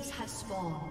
Minions have spawned.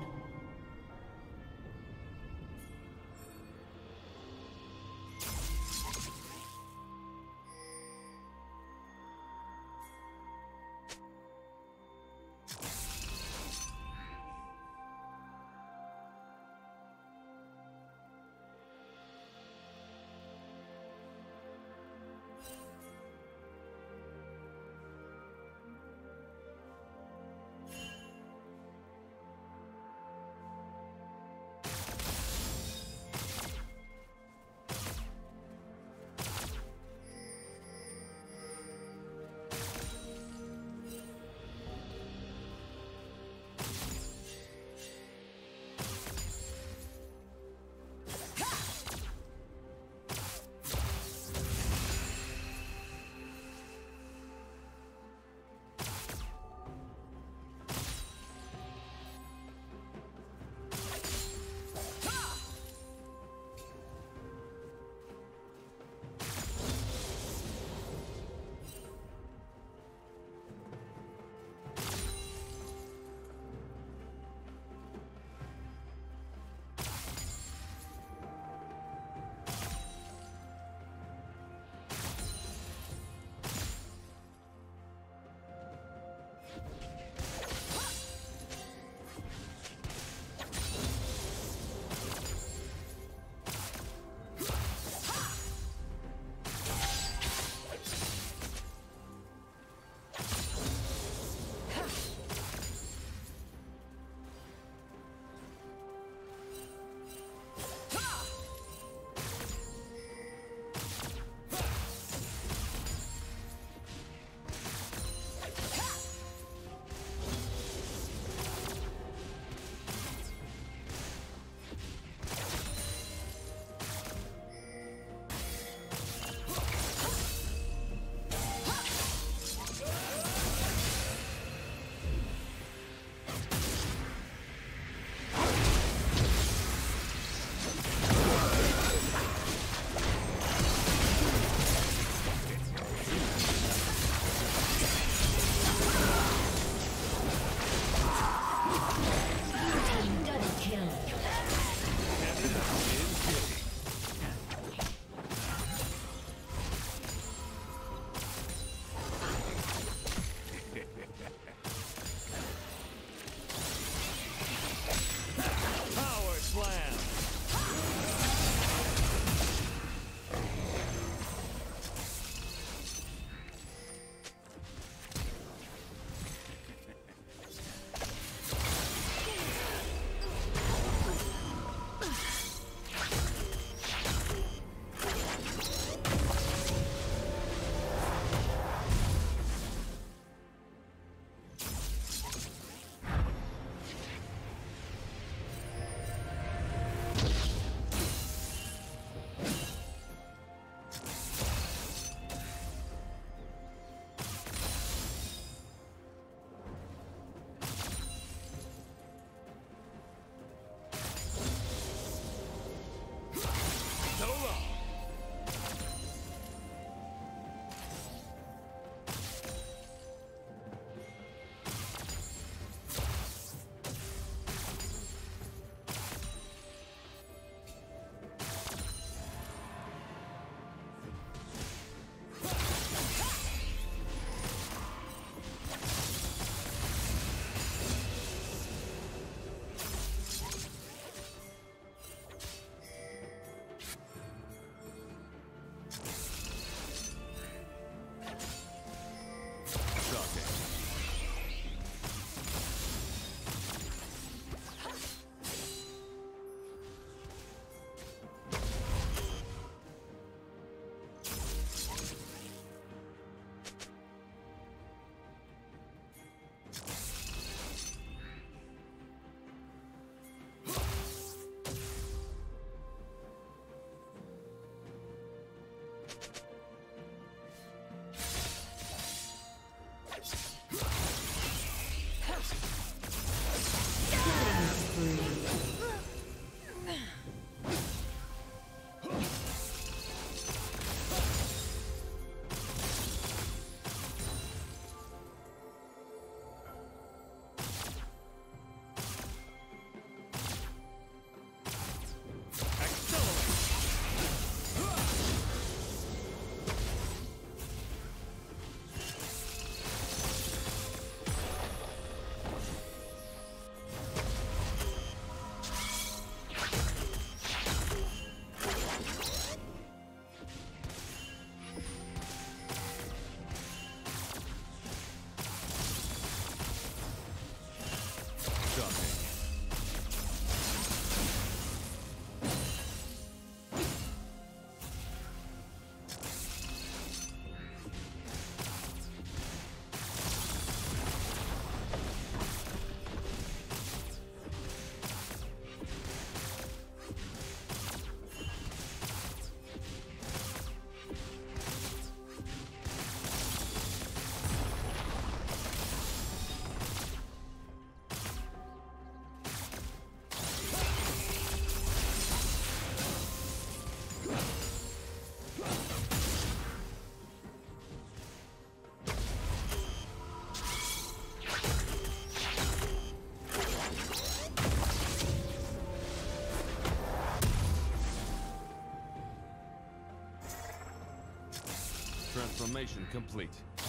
Transformation complete.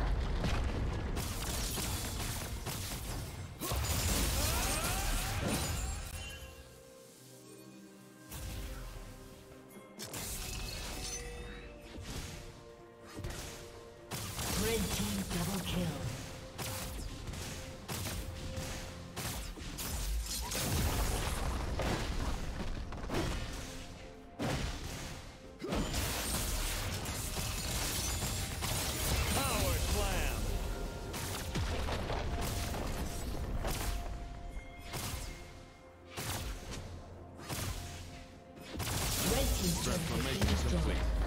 Destroyed.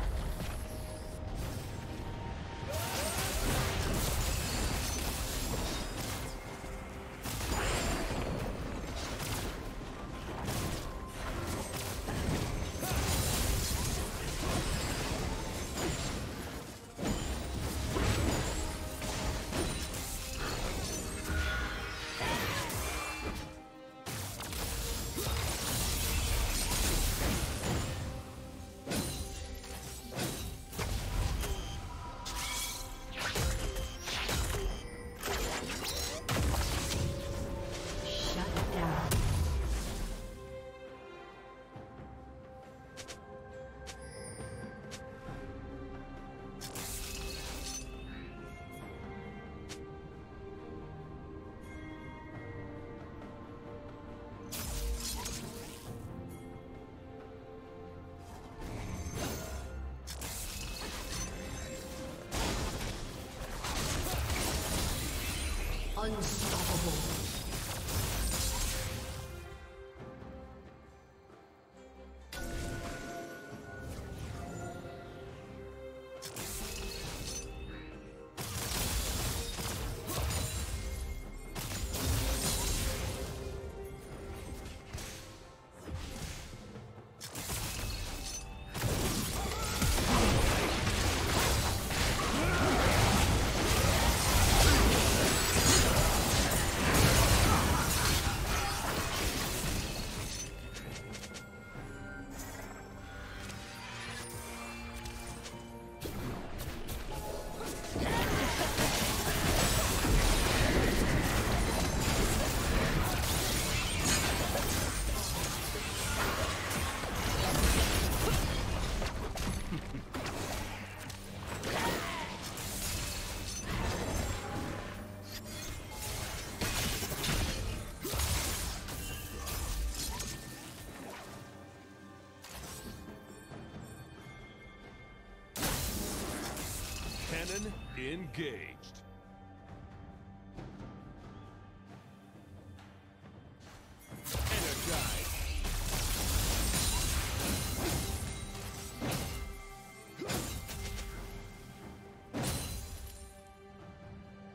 Unstoppable.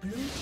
Blue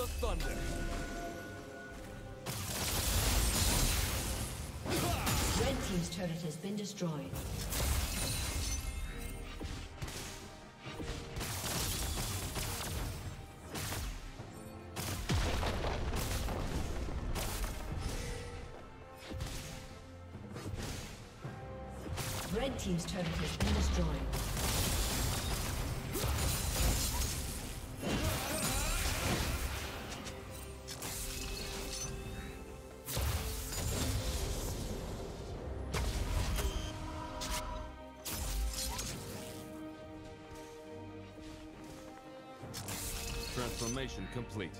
the thunder. Red Team's turret has been destroyed. Transformation complete.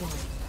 destroyed.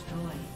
destroyed.